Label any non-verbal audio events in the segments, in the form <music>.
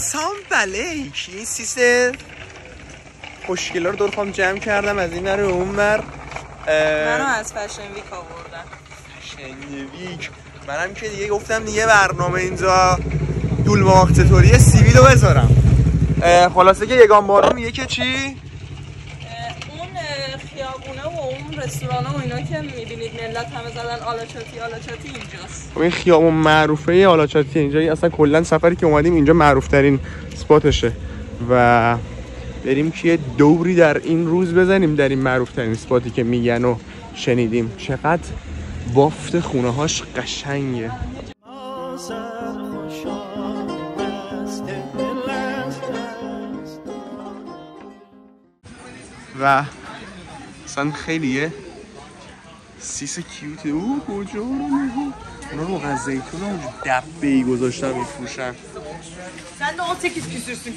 سام بلیک این سیس خوشگلا رو دور خواهم جمع کردم. از این ور اون ور منو از فشن ویک آوردن. شنگویک منم که دیگه گفتم دیگه برنامه اینجا دول ماختوری سیویل رو بذارم. خلاصه که یگان بارا میگه که چی؟ اون اه، خیابونه و اون رستوران و اینا که می‌بینید ملت همه زدن آلاچاتی آلاچاتی اینجاست. خب این خیابون معروفه آلاچاتی اینجا اصلا کلا سفری که اومدیم اینجا معروف ترین سپاتشه. و بریم که دوری در این روز بزنیم در این معروف ترین سپاتی که میگن و شنیدیم. چقدر بافت خونه هاش قشنگه. و اصلا خیلیه. سیس کیوته. او کجا رو نگاه اونا روغن زیتون هم دبه ای گذاشتن میفروشن. Sen de 18 küsürsün.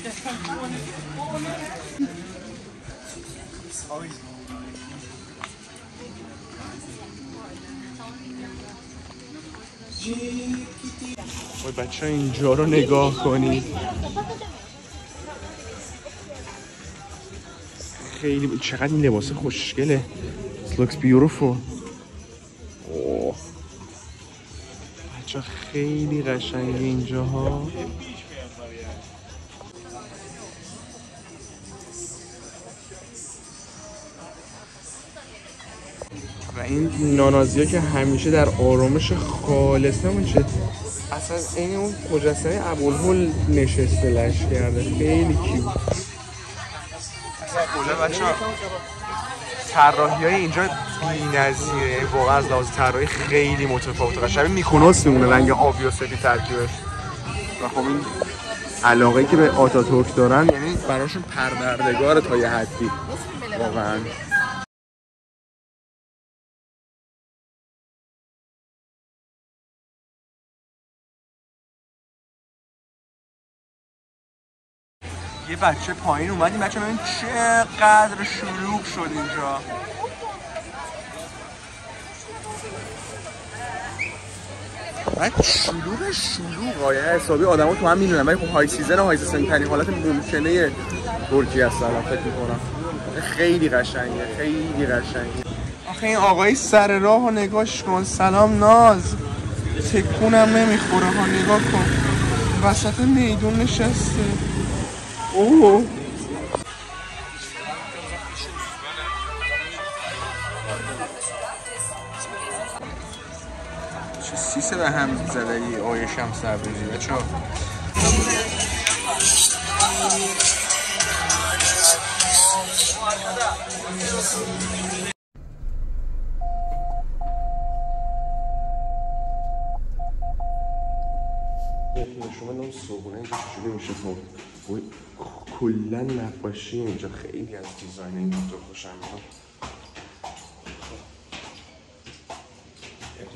وای بچه اینجا رو نگاه کنید. خیلی چقدر این لباس خوشگله. It looks beautiful. اوه. بچه خیلی قشنگه اینجاها. و این نانازی که همیشه در آرامش خالص نمونشه اصلا این اون مجسمه ابوالهول نشسته لش کرده. خیلی کیوت کلا بچه طراحی های اینجا بی نظیره واقعا از لحاظ طراحی خیلی متفاوته. شبیه میکونوس میمونه رنگ آبی و سفید ترکیبش. و خب این علاقه که به آتاتورک دارن یعنی براشون پروردگار تا یه حدی. واقعا. بچه پایین اومد این بچه ببین چقدر شلوغ شد اینجا. بعد شلوغ شلوغ. آیا حسابی آدم تو هم می‌دونن ولی خب high season و high season ترین حالت ممکنه ترکیه هست الان فکر می‌کنم. خیلی قشنگه خیلی قشنگه. آخه این آقای سر راه و نگاش کن. سلام ناز. تکونم نمی‌خوره ها نگاه کن. وسط میدون نشسته. اوه چه سیسه به هم زده ای آیه شمس تبریزی بچه شما نام صبحونه اینجا چجوری میشه؟ تو وای، کلا نقاشی اینجا خیلی از دیزاین این تو خوشم میاد.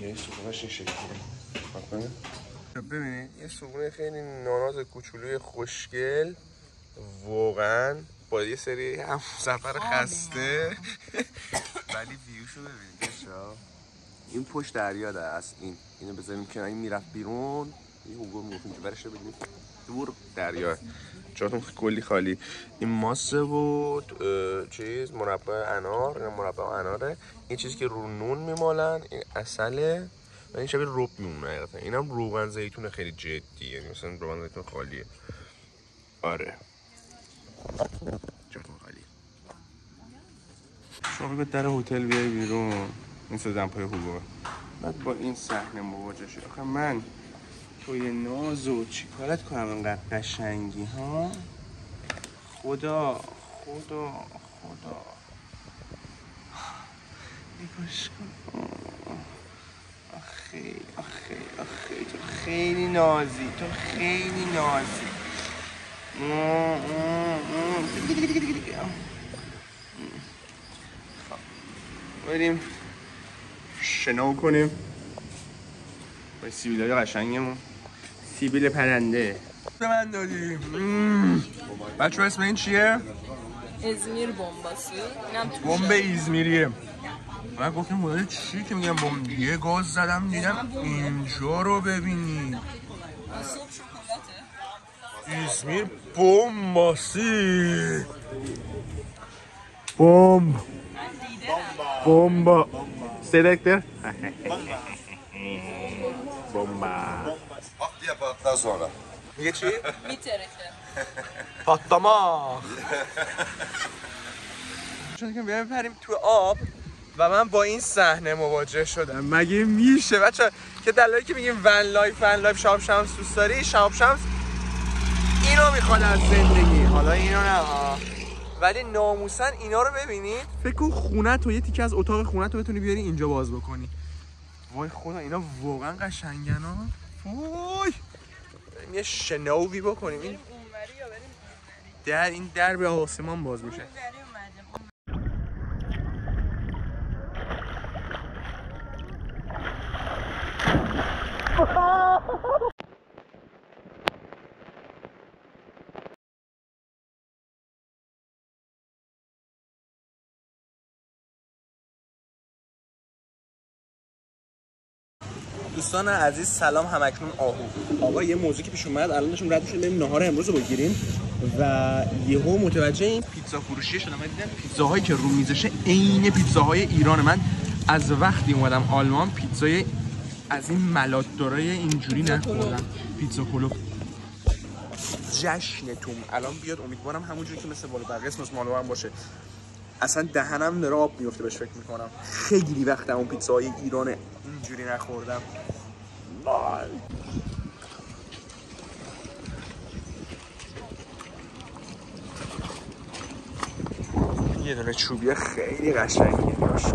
یه صبحونهش این شکلیه. نگاه کنه. ببینید یه صبحونه خیلی ناناز کوچولوی خوشگل واقعا با یه سری هم سفر خسته. ولی ویوشو ببینید. این پشت دریا ده از این. اینو بذاریم کنار این می‌رفت بیرون. برش دور دریا. جاتون کلی خالی. این ماسه بود چیز مربع انار این مربع اناره. این چیزی که رو نون میمالن این اصله و این شبیه رب میمونه حقیقتا. این هم روغن زیتون خیلی جدیه. یعنی مثلا روغن زیتون خالیه. آره. جاتون خالی. شما بگو در هتل بیای بیرون. این سه دمپای هوگو بعد با این صحنه مواجه شد آخه من توی نازو چیکارت کنم انقدر قشنگی ها خدا خدا خدا نگاش کن آه. آخه آخه آخه تو خیلی نازی تو خیلی نازی. خب. بریم شنا کنیم با سیبیل های قشنگمون سیبیل پرنده به من دادی بچه اسم این چیه؟ ازمیر بمباسی اینم تو بمب ایزمیریه من گفتم مدل چی که میگم بمب یه گاز زدم دیدم اینجا رو ببینید صبح شکلاته İzmir bombası. Bomb. Bomba. Selektör. Bomba. Pat <laughs> patlar sonra. Geçi. میترکه patlama. چون که بریم تو آب و من با این صحنه مواجه شدم مگه میشه بچه که دلایلی که میگیم ون لایف ون لایف شاب شمس دوست داری شاب شمس اینو می‌خواد از زندگی حالا اینو نه ها. ولی ناموسن اینا رو ببینید فکر کن خونه تو یه تیکه از اتاق خونه تو بتونی بیاری اینجا باز بکنی وای خدا اینا واقعا قشنگن ها وای بریم یه شنوی بکنیم. این اونوری یا بریم در این در به آسمان باز میشه. دوستان عزیز سلام همکنون آهو. آقا یه موضوعی که پیش اومد الان داشتیم رد شدیم بریم نهار امروز رو بگیریم. و یهو متوجه این پیتزا فروشی شدم. من دیدم پیتزاهایی که رو میزشه عین پیتزاهای ایران من. از وقتی اومدم آلمان پیتزای از این ملاتدارای اینجوری نخوردم. پیتزا کلو. جشنتون. الان بیاد امیدوارم همونجوری که مثل بالا بقیه اسم مالو هم باشه. اصلا دهنم داره آب میفته بهش فکر می‌کنم خیلی وقت اون پیتزاهای ایران اینجوری نخوردم وای. یه دونه چوبیه خیلی قشنگی نگاش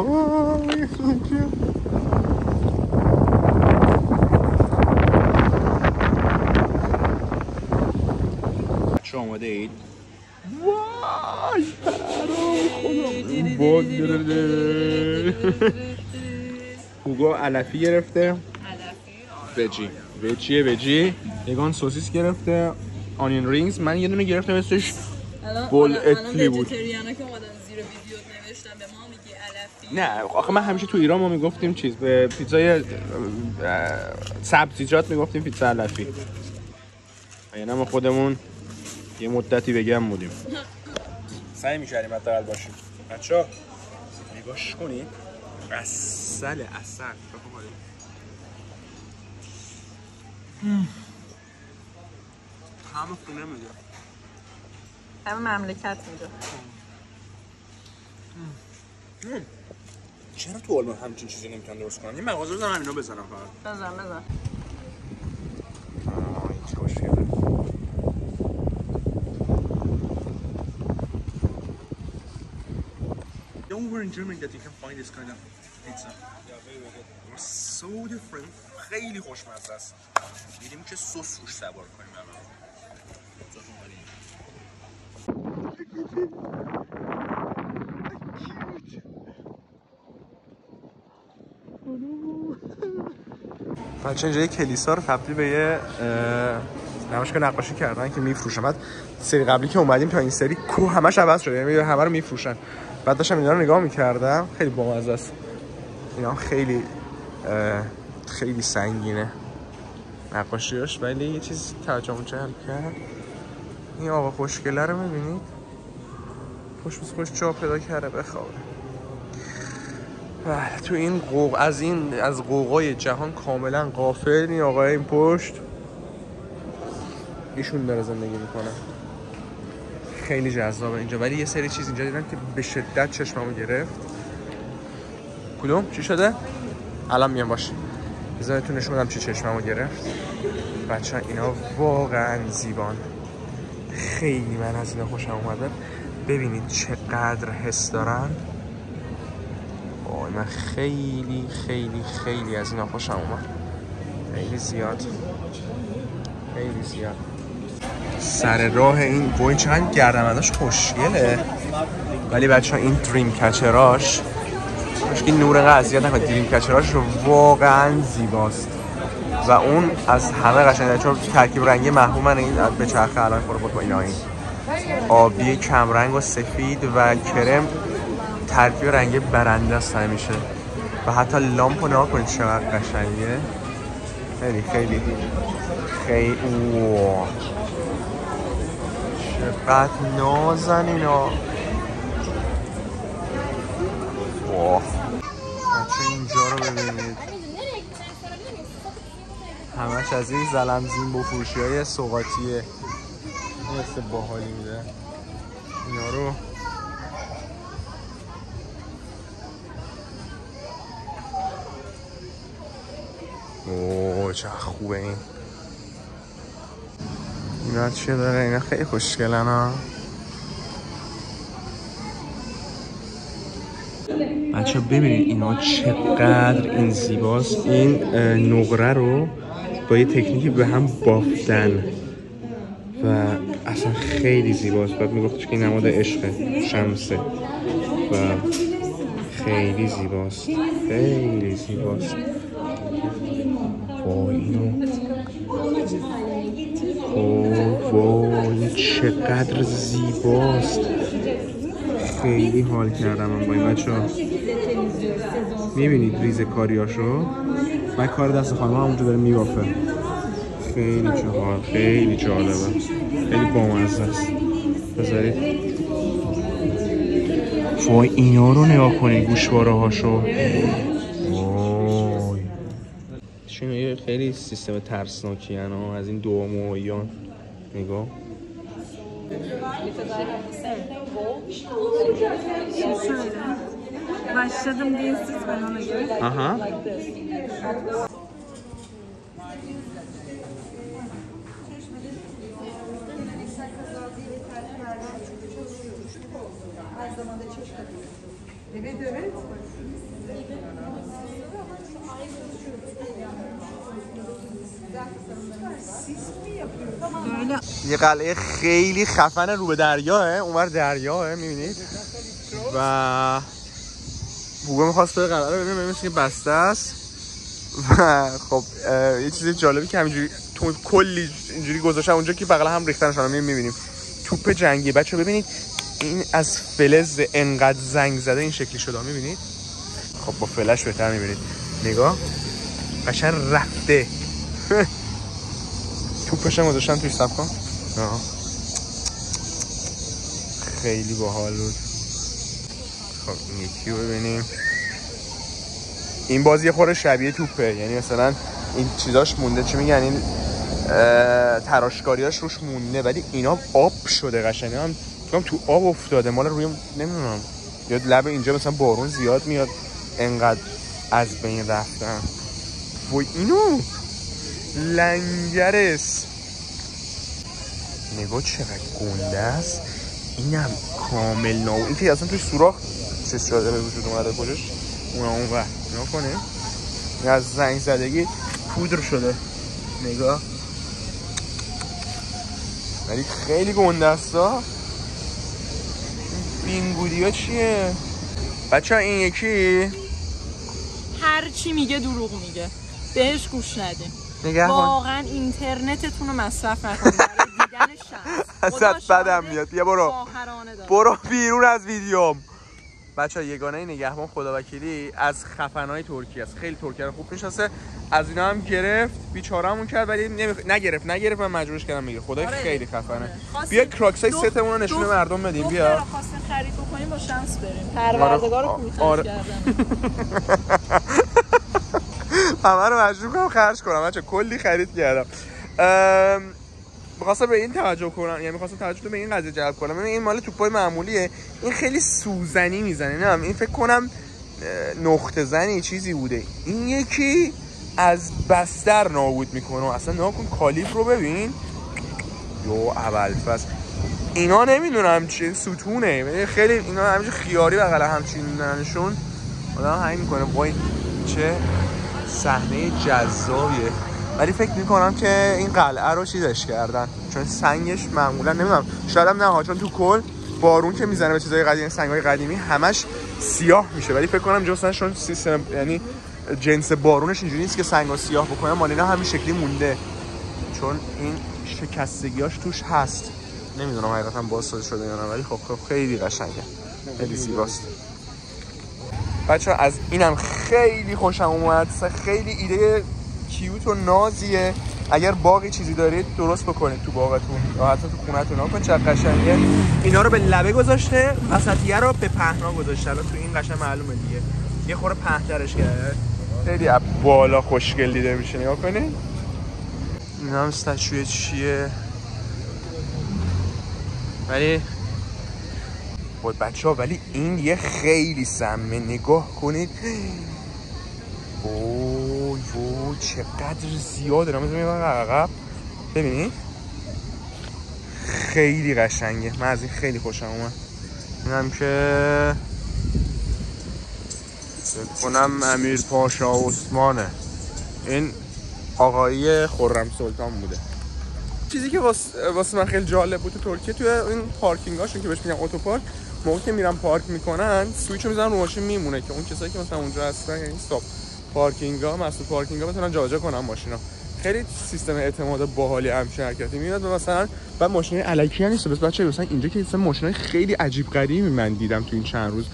Ой, зачем? چه آماده اید؟ وای هوگو علفی گرفته وجی وجیه وجی یگان سوسیس گرفته آنین رینگز من یه دونه گرفتم اسمش الان بول الان- الان اتلی بود. وجیتریانا که اومدن زیر ویدیو نوشتن به ما میگی علفی نه آخه من همیشه تو ایران ما می‌گفتیم چیز به پیتزای سبزیجات می‌گفتیم پیتزا علفی. یعنی ما خودمون یه مدتی بگم بودیم. سعی می‌کردیم حداقل باشیم. بچه ها نگاش کنید اصل اصل همه خونه میده. همه مملکت میده. چرا تو آلمان همچین چیزی نمی‌تونن درست کنن یه مغازه بزنم اینا بزنم فقط بزن بزن Nowhere in Germany that you can find this kind of pizza. They're so different. خیلی خوشمزه است. میریم که سس روش سوار کنیم الان. بچه اینجا یه کلیسا رو تبدیل به یه اه، نمایشگاه نقاشی کردن که میفروشن. بعد سری قبلی که اومدیم تا این سری کو همش عوض شده. یعنی همه رو میفروشن. بعد داشتم اینا رو نگاه می‌کردم. خیلی بامزه است. اینا خیلی خیلی سنگینه. نقاشیاش. ولی یه چیز توجهم جلب کرد. این آقا خوشگله رو می‌بینید؟ خوش خوش جا پیدا کرده بخوابه. بله تو این قوق از این از قوقای جهان کاملا غافل این آقای این پشت. ایشون داره زندگی می‌کنه. خیلی جذابه اینجا. ولی یه سری چیز اینجا دیدم که به شدت چشممو گرفت. کدوم؟ چی شده؟ الان میام باش. بذارتون نشون بدم چی چشممو گرفت. بچه اینا واقعا زیبان. خیلی من از اینا خوشم اومده. ببینید چقدر حس دارن. من خیلی خیلی خیلی از اینا خوشم اومد. خیلی زیاد. خیلی زیاد. سر راه این بوین چقدر گردمداش خوشگله. ولی بچه ها این دریم کچراش که نور اینقدر اذیت نکنه. دریم کچراش واقعا زیباست. و اون از همه قشنگه چون ترکیب رنگی محبوب من این به چرخه الان خورده بود با این. آبی کمرنگ و سفید و کرم. ترکیب رنگی برنده است همیشه و حتی لامپ رو نگاه کنید چقدر قشنگه. خیلی خیلی خیلی. اوه. چقدر نازن اینا. واه بچه اینجا رو ببینید. همش از این زلمزین با فروشی های سوقاتیه مثل باحالی میده. اینا رو اوه چه خوبه این. اینا چیه داره؟ اینا خیلی خوشگلن ها. بچه ببینید اینا چقدر این زیباست. این نقره رو با یه تکنیکی به هم بافتن و اصلا خیلی زیباست. بعد میگفتش که این نماد عشق شمسه و خیلی زیباست. خیلی زیباست. وای اینو چقدر زیباست. خیلی حال کردم من با این بچه ها. می‌بینید ریز کاریاشو؟ من کار دست خانم همونجا داره میبافه. خیلی جهال خیلی جالبه. خیلی بامزه است. بذارید. وای اینا رو نگاه کنید گوشواره هاشو وای چون یه خیلی سیستم ترسناکی ها از این دو مویان نگاه Başladım dinsiz ben ona göre. Aha. Böyle یه قلعه خیلی خفن رو به دریاه اونور دریاه می‌بینید؟ و بوبه می‌خواست به قلعه رو ببینه مثل که بسته است. و خب یه چیز جالبی که همینجوری تو کلی اینجوری گذاشتم اونجا که بغل هم ریختنشون رو می‌بینیم. توپ جنگی. بچه ببینید این از فلز انقدر زنگ زده این شکلی شده می‌بینید؟ خب با فلش بهتر می‌بینید. نگاه. قشن رفته. <laughs> توپش هم گذاشتن توی سب کن. خیلی باحال بود. خب این یکی رو ببینیم. این بازی یه خورده شبیه توپه. یعنی مثلا این چیزاش مونده چی میگن؟ این تراشکاریاش روش مونده ولی اینا آب شده قشنگ. هم تو آب افتاده. مال روی نمی‌دونم. یاد لب اینجا مثلا بارون زیاد میاد. انقدر از بین رفتن. وای اینو لنگرس نگاه چقدر گنده است. اینم کامل نو این که اصلا توی سوراخ چیز شده به وجود اومده کجاش اون اون وقت نگاه کنه از زنگ زدگی پودر شده. نگاه. ولی خیلی گنده است ها بینگودی ها چیه؟ بچه این یکی؟ هر چی میگه دروغ میگه. بهش گوش ندیم. واقعا اینترنتتون رو مصرف نکنید. برای دیدن <laughs> شمس بدم میاد. بیا برو. برو بیرون از ویدیوم. بچه یگانه نگهبان خدا وکیلی از خفنهای ترکی است. خیلی ترکی رو خوب می‌شناسه از اینا هم گرفت. بیچارهمون کرد ولی نمی... نگرفت نگرفت من مجبورش کردم می‌گیره خدای آره. خیلی خفنه. خواستیم بیا کراکسای دو- ستمون رو نشون دو- مردم بدیم. بیا. خواستیم خرید بکنیم با شمس بریم. پروردگار رو آره. آره. کردن <laughs> همه رو مجبور کنم خرج کنم. بچه کلی خرید کردم. می‌خواستم به این توجه کنم یعنی می‌خواستم توجه به این قضیه جلب کنم. این مال توپای معمولیه. این خیلی سوزنی می‌زنه. نه این فکر کنم نقطه زنی چیزی بوده. این یکی از بستر نابود می‌کنه. اصلا نگاه کن کالیف رو ببین. یو اول پس اینا نمی‌دونم چه ستونه. ولی خیلی اینا همیشه خیاری بغل همچین میدنشون آدم همین می‌کنه. وای چه صحنه جذابیه ولی فکر می‌کنم که این قلعه رو چیزش کردن. چون سنگش معمولا نمی‌دونم. شاید هم نه چون تو کل بارون که می‌زنه به چیزای قدیمی سنگای قدیمی همش سیاه میشه. ولی فکر کنم مثلا چون سیستم یعنی جنس بارونش اینجوری نیست که سنگا سیاه بکنه مال اینا همین شکلی مونده. چون این شکستگیاش توش هست. نمی‌دونم حقیقتا باز شده یا نه ولی خب خب خیلی قشنگه. خیلی زیباست. بچه از اینم خیلی خوشم اومد. خیلی ایده کیوت و نازیه. اگر باقی چیزی دارید درست بکنید تو باغتون. یا حتی تو خونتون ها کن چقدر قشنگه. اینا رو به لبه گذاشته وسطیه رو به پهنا گذاشته. الان تو این قشنگ معلومه دیگه. یه خوره پهترش کرده. خیلی بالا خوشگل دیده میشه. نگاه کنید این هم چیه؟ ولی بود بچه ها ولی این یه خیلی سمه. نگاه کنید. وای وای چقدر زیاده نمیزم یه عقب. ببینید خیلی قشنگه. من از این خیلی خوشم اومد. اینم که کنم امیر پاشا عثمانه. این آقایی خرم سلطان بوده. چیزی که واسه واسه من خیلی جالب بود تو ترکیه توی این پارکینگ هاشون که بهش میگن اتوپارک موقعی که میرن پارک می‌کنن سویچو می‌زنن رو ماشین میمونه که اون کسایی که مثلا اونجا هستن یعنی استاپ پارکینگ ها مسئول پارکینگ ها بتونن جابجا کنن ماشینا. خیلی سیستم اعتماد باحالی همچین حرکتی میاد مثلا بعد ماشین الکی نیست. بس بچه مثلا اینجا که مثلا ماشین خیلی عجیب غریبی من دیدم تو این چند روز.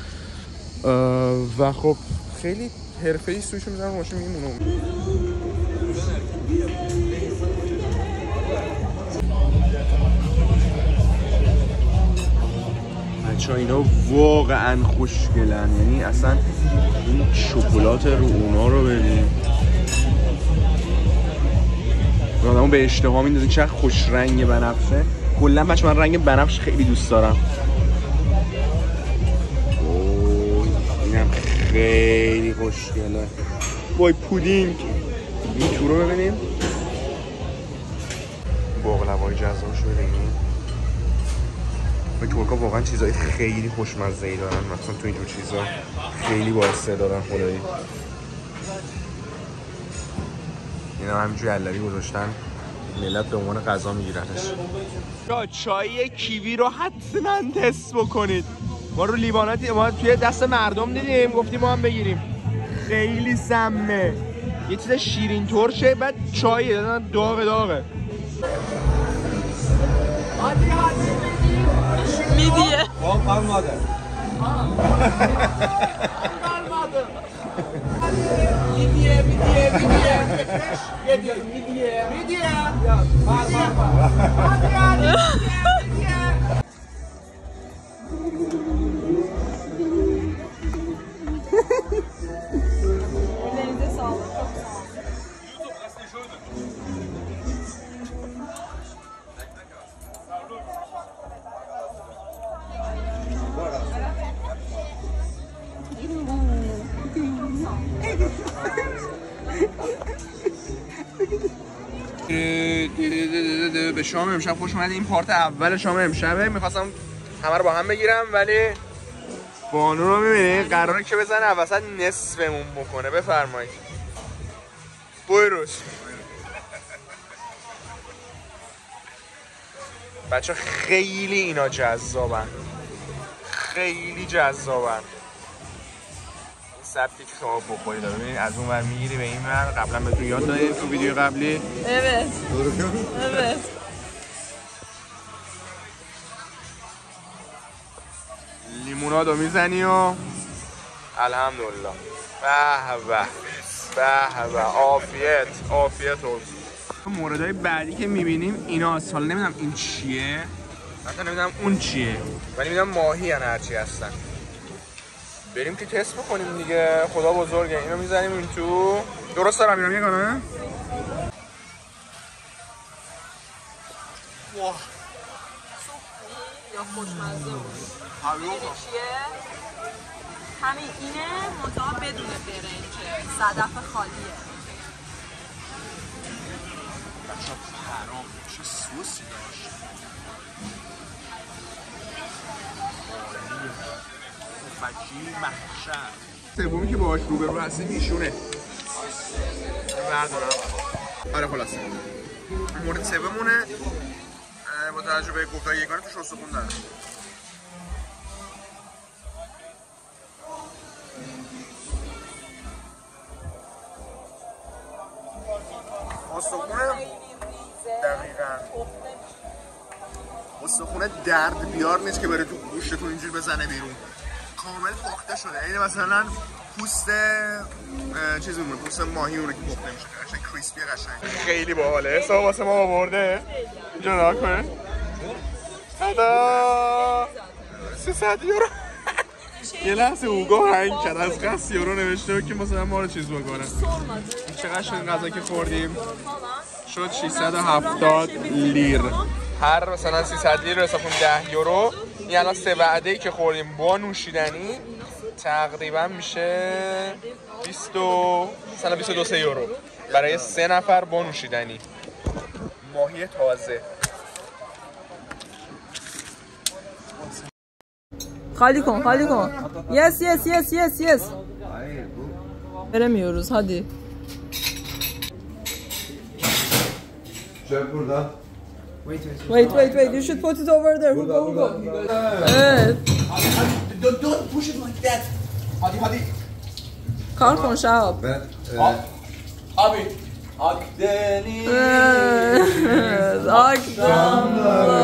و خب خیلی حرفه‌ای سویچو می‌زنن ماشین میمونه. بچه اینا واقعا خوشگلن. یعنی اصلا این شکلات رو اونا رو ببین. آدمو به اشتها میندازه چه خوش رنگ بنفشه. کلا بچه من رنگ بنفش خیلی دوست دارم. اوه اینم خیلی خوشگله. وای پودینگ. این تو رو ببینیم. بغلوای جذابش رو ببینیم. و ترکا واقعا چیزای خیلی خوشمزه ای دارن. مثلا تو اینجور چیزا خیلی با دارن خدایی. اینا همینجوری علوی گذاشتن. ملت به عنوان غذا میگیرنش. چای کیوی رو حتما تست بکنید. ما رو لیوانات ما توی دست مردم دیدیم. گفتیم ما هم بگیریم. خیلی سمه. یه چیز شیرین ترشه بعد چای دادن داغ داغه. midye. Bol parmadı. Parmadı. Midye, midye, midye. Midye, midye. Midye. Var, var, var. Hadi yani. به شام امشب خوش اومدید این پارت اول شام امشبه. می‌خواستم همه رو با هم بگیرم ولی بانو رو می‌بینی؟ قراره که بزنه وسط نصفمون بکنه. بفرمایید. بویروس بچه خیلی اینا جذابن. خیلی جذابن. سبکی که شما بخورید از اون ور می‌گیری به این ور. قبلا بهتون یاد دادیم تو ویدیو قبلی. Evet. Evet. لیمونادو می‌زنی و الحمدلله. به به. به به. عافیت. عافیت موردهای بعدی که می‌بینیم اینا حالا نمی‌دونم این چیه. حتی نمی‌دونم اون چیه. ولی می‌دونم ماهی هن هرچی هستن. بریم که تست بکنیم دیگه. خدا بزرگه. اینو می‌زنیم این تو. درست دارم اینو میگم. واه. یا خوشمزه بود؟ چیه؟ همین اینه منتها بدون برنجه. صدف خالیه. حرام چه سوسی داشت. بچی محشر. سومی که باهاش روبرو هستیم ایشونه. بردارم. آره خلاص مورد سومونه. با توجه به گفتای یکانه تو استخون داره استخونه دقیقا. استخونه درد بیار نیست که بره تو گوشتون اینجور بزنه بیرون. کامل پخته شده. این مثلا پوست اه، چیز میمونه پوست ماهی اونه که پخته میشه. قشنگ کریسپی قشنگ. خیلی باحاله. حساب واسه ما آورده. اینجا نگاه کنه. تدا 300 یورو. یه لحظه اوگا هنگ کرد. از قصد یورو نوشته که مثلا ما رو چیز بکنه. چقدر شد غذا که خوردیم؟ شد 670 لیر. هر مثلا 300 لیر حساب کن 10 یورو. این الان سه وعده ای که خوردیم. با نوشیدنی تقریبا میشه 20 و- مثلا 22 سه یورو. برای سه نفر با نوشیدنی. ماهی تازه. خالی kn خالی kn yes yes yes yes yes. Veremiyoruz hadi. Çöp burada. Wait wait wait you should put it over there. Hugo, Hugo. Evet. Don't, don't push it like that. Hadi hadi. Kar kn Şahap. Ben e, Abi. Akdeniz. Evet. <laughs> Akşamları.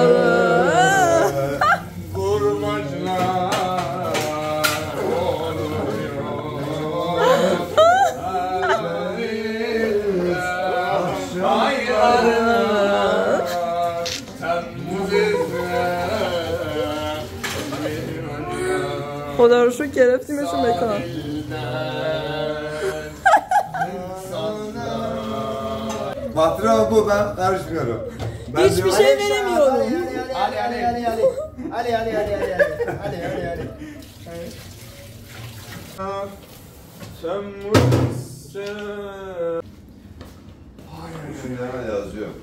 خدا رو شکر گرفتیمشون بکن patron bu ben karışmıyorum. Ben Hiçbir şey veremiyorum. Ali Ali Ali Ali. Ali Ali Ali Ali Ali Ali Ali Ali. Hemen yazıyorum.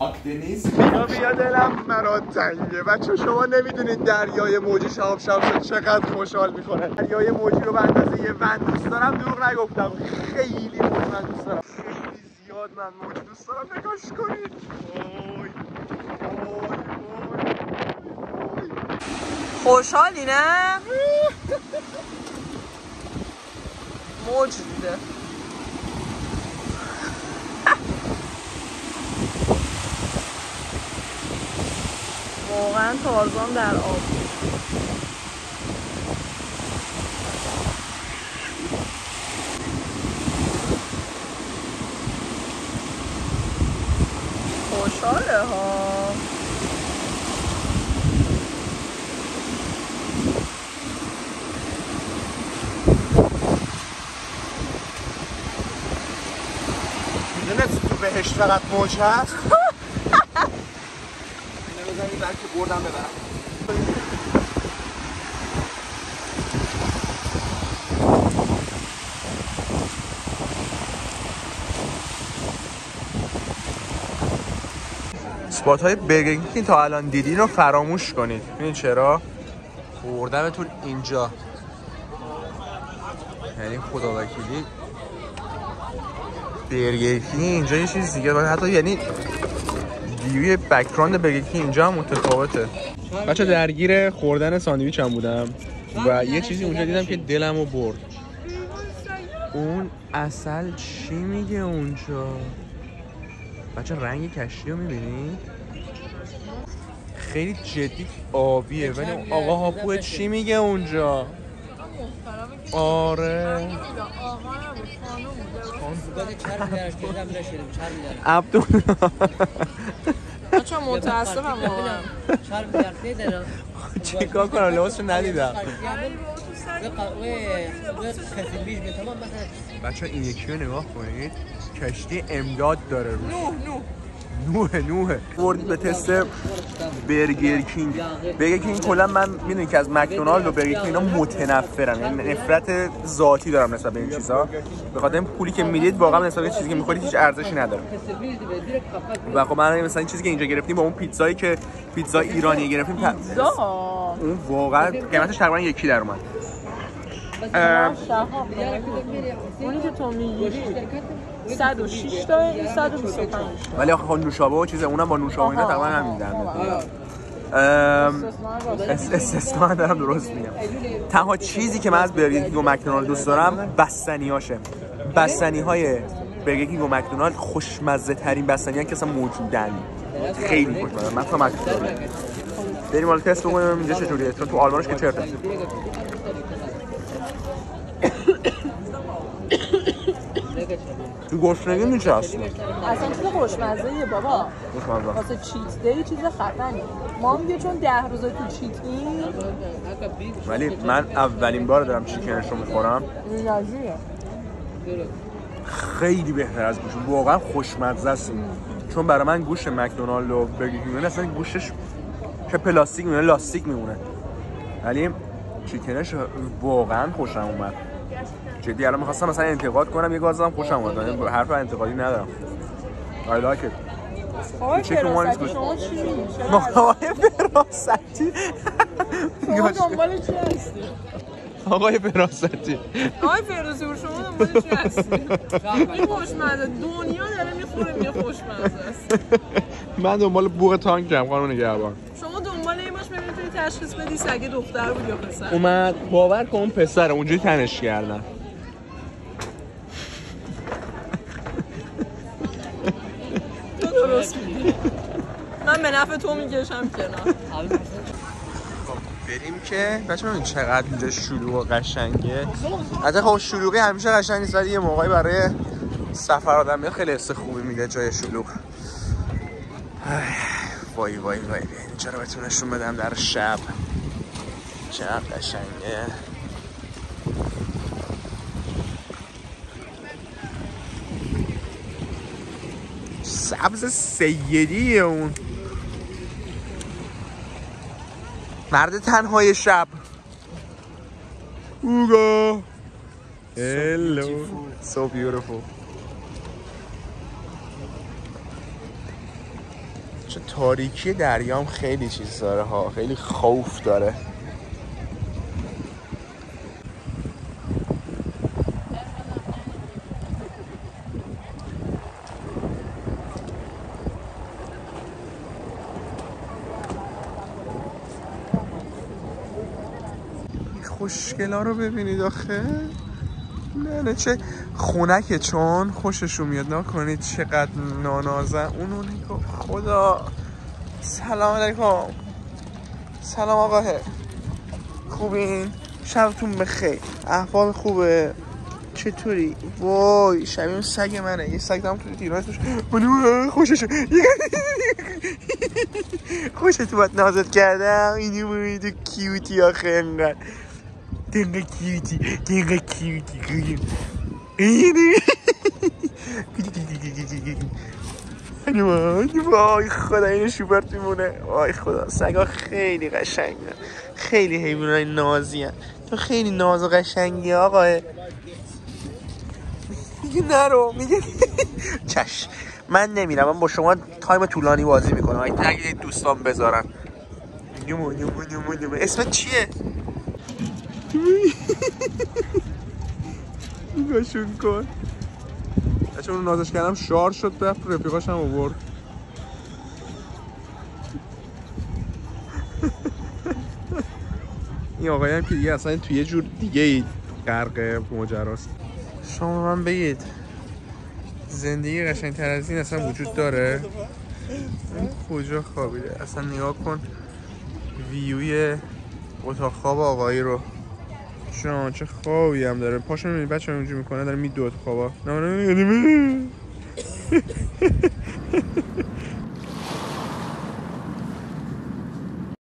Akdeniz. بیا بیا دلم مرا تنگه. بچه شما نمی‌دونید دریای موجی شهاب شمس چقدر خوشحال می‌کنه. دریای موجی رو به اندازه یه ون دوست دارم دروغ نگفتم. خیلی موج من دوست دارم. خیلی زیاد من موج دوست دارم. نگاش کنید. وای. خوشحالی نه؟ <laughs> موج دیده. واقعا تارزان در آب. خوشحاله ها. می‌دونست تو بهشت فقط موج هست؟ <laughs> بردم ببرم سپات های برگر که تا الان دیدین رو فراموش کنید. ببین چرا؟ بردمتون اینجا. یعنی خدا وکیلی. برگر کینگ اینجا یه چیز دیگه حتی یعنی ویوی بکراند برگر کینگ اینجا هم متفاوته بچه درگیر خوردن ساندویچ هم بودم و یه چیزی اونجا دیدم که دلمو برد اون اصل چی میگه اونجا بچه رنگ کشتی رو می‌بینی؟ خیلی جدی آبیه ولی آقا هاپوه چی میگه اونجا؟ آره. عبدالله. بچه متاسفم واقعا. چیکار کنم؟ لباسشو ندیدم. بچه این یکی رو نگاه کنید. کشتی امداد داره روش. نوح نوحه بردید به تست برگر کینگ. برگر کینگ کلا من می‌دونی که از مکدونالد و برگر کینگ اینا متنفرم. یعنی نفرت ذاتی دارم نسبت به این چیزا. به خاطر این پولی که می‌دید واقعا نسبت به چیزی که می‌خورید هیچ ارزشی نداره. و خب من مثلا این چیزی که اینجا گرفتیم با اون پیتزایی که پیتزا ایرانی گرفتیم ت- اون واقعا قیمتش تقریبا یکی در اومد. اونی که تو می‌گیری؟ 106 تا این 125 ولی آخه نوشابه و چیز اونم با نوشابه اینا تقریبا همین در میاد. ام، اس- استثنا دارم درست میگم. تنها چیزی که من از برگر کینگ و مکدونالد دوست دارم بستنیاشه بستنی های برگر کینگ و مکدونالد خوشمزه ترین بستنی که اصلا موجودن. خیلی خوشمزه. من تا مکدونالد. بریم حالا تست بکنیم اینجا چجوریه؟ چون تو آلمانش که چرته تو گشنگی میشه اصلا اصلا چیز خوشمزه ایه بابا. خوشمزه. واسه چیت دی چیز خفنی ما میگه چون ده روزه تو چیتیم ولی من اولین بار دارم چیکنش رو می‌خورم. خیلی بهتر از گوش واقعا خوشمزه است چون برای من گوش مکدونالد و برگر اصلا گوشش که پلاستیک میمونه لاستیک میمونه. ولی چیکنش واقعا خوشم اومد. جدی الان می‌خواستم مثلا انتقاد کنم یه گازم خوشم اومد. یعنی حرف انتقادی ندارم. I like it. آقای فراستی شما چی؟ آقای فراستی شما دنبال چی هستی؟ آقای فراستی آقای و شما دنبال چی هستی؟ این خوشمزه. دنیا داره می‌خوره میگه خوشمزه است. من دنبال بوق تانکم خانم نگهبان. شما دنبال این باش ببینید توی تشخیص بدی سگه دختر بود یا پسر؟ اومد باور کن پسر اونجوری تنش کردن درست. من به نفع تو می‌کشم کنار. بریم که بچه ببین چقدر اینجا شلوغ و قشنگه. حتی خب شلوغی همیشه قشنگ نیست ولی یه موقعی برای سفر آدم میاد خیلی حس خوبی میده جای شلوغ. ای، وای وای وای. اینجا رو بهتون نشون بدم در شب؟ چقدر قشنگه. سبز سیدیه اون. مرد تنهای شب. اوگا. هلو so beautiful. چه تاریکی دریام خیلی چیز داره ها. خیلی خوف داره. خوشگلا رو ببینید آخه. نه نه چه خونکه چون خوششون میاد. نکنید چقدر نانازن. اونو نگاه خدا. سلام علیکم. سلام آقاه خوبین؟ شبتون بخیر. احوال خوبه؟ چطوری؟ وای شبیه سگ منه. یه سگ دارم تو دیوار اسمش منو خوشش <laughs> خوشت باید نازت کردم. ببینید تو کیوتی آخه دنگه کیوتی دنگه کیوتی اینو وای خدا اینو شوبرت میمونه وای خدا سگا خیلی قشنگه خیلی حیوانای نازی هن. تو خیلی ناز و قشنگی آقاه میگه نرو میگه چش من نمیرم من با شما تایم طولانی بازی می‌کنم اگه دوستان بذارن نیمو نیمو نیمو نیمو اسم چیه؟ نگاشون کن. بچه اون نازش کردم شار شد رفت رفیقاش هم آورد. این آقایی هم که دیگه اصلا توی یه جور دیگه ای غرق ماجراست. شما من بگید زندگی قشنگ تر از این اصلا وجود داره؟ کجا خوابیده؟ اصلا نگاه کن ویوی اتاق خواب آقایی رو. جان چه خوابی هم داره. پاشو می‌بینی بچه اونجا می‌کنه داره میدوه تو خوابا نه نه.